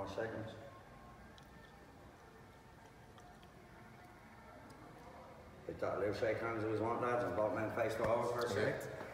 More seconds. We thought Lou shake hands with his want lads and both men face the hole for a Okay. sec.